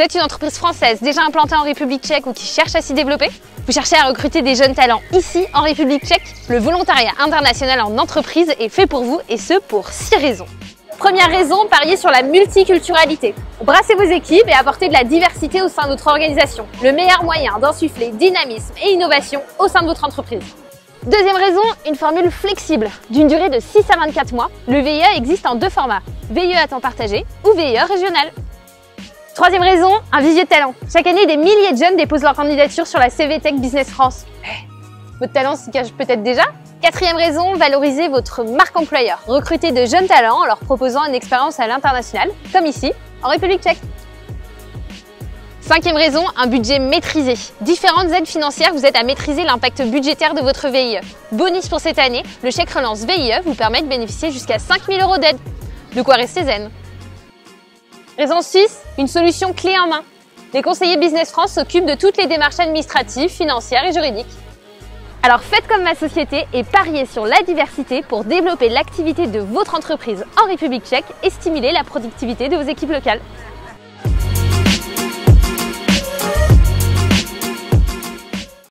êtes une entreprise française déjà implantée en République tchèque ou qui cherche à s'y développer Vous cherchez à recruter des jeunes talents ici en République tchèque Le volontariat international en entreprise est fait pour vous et ce pour 6 raisons. Première raison, parier sur la multiculturalité. Brassez vos équipes et apportez de la diversité au sein de votre organisation. Le meilleur moyen d'insuffler dynamisme et innovation au sein de votre entreprise. Deuxième raison, une formule flexible. D'une durée de 6 à 24 mois, le VIE existe en deux formats, VIE à temps partagé ou VIE régional. Troisième raison, un visier de talent. Chaque année, des milliers de jeunes déposent leur candidature sur la CVTech Business France. Eh, votre talent s'y cache peut-être déjà? Quatrième raison, valoriser votre marque employeur. Recruter de jeunes talents en leur proposant une expérience à l'international, comme ici, en République tchèque. Cinquième raison, un budget maîtrisé. Différentes aides financières vous aident à maîtriser l'impact budgétaire de votre VIE. Bonus pour cette année, le chèque relance VIE vous permet de bénéficier jusqu'à 5000 euros d'aide. De quoi rester zen. Raison 6, une solution clé en main. Les conseillers Business France s'occupent de toutes les démarches administratives, financières et juridiques. Alors faites comme ma société et pariez sur la diversité pour développer l'activité de votre entreprise en République tchèque et stimuler la productivité de vos équipes locales.